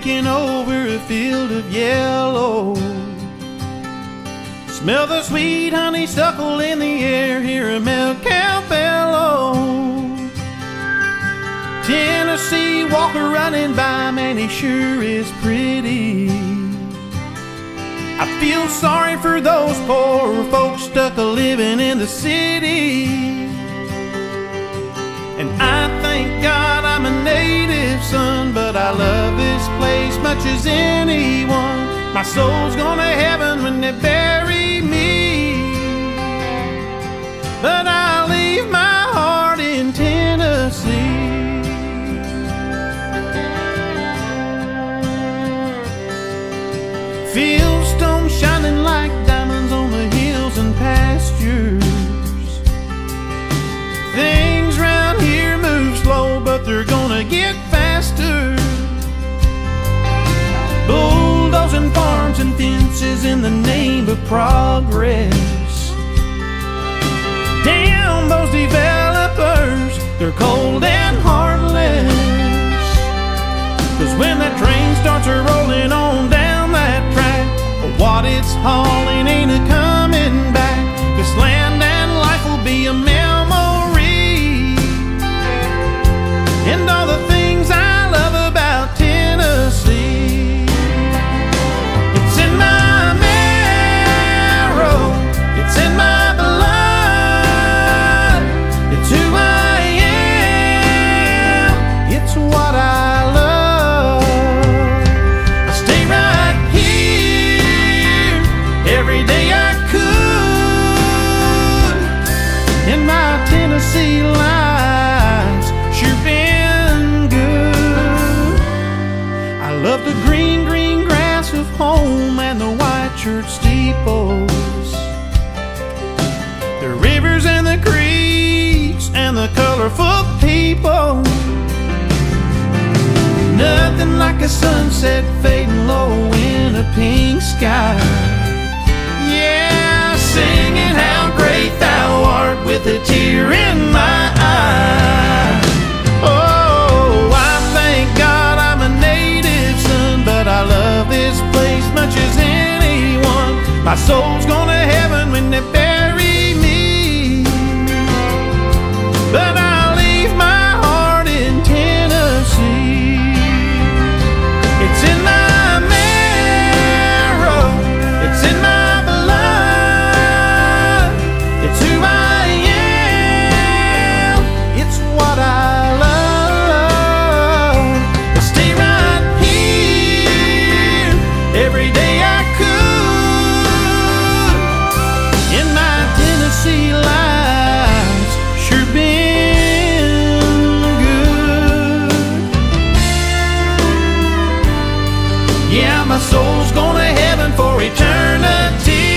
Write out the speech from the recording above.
taking over a field of yellow. Smell the sweet honeysuckle in the air, hear a milk cow bellow. Tennessee Walker running by, man, he sure is pretty. I feel sorry for those poor folks stuck a living in the city. And I thank God I'm a native but I love this place much as anyone. My soul's going to heaven when they bury me. But I leave my heart in Tennessee. Fieldstone progress. Damn those developers, they're cold and heartless. Cause when that train starts rolling on down that track, what it's hauling ain't a coming back. And my Tennessee life's sure been good. I love the green, green grass of home and the white church steeples. The rivers and the creeks and the colorful people. Nothing like a sunset fading low in a pink sky. Yeah, singing how tear in my eye. Oh, I thank God I'm a native son, but I love this place much as anyone. My soul's gonna Yeah, my soul's going to heaven for eternity.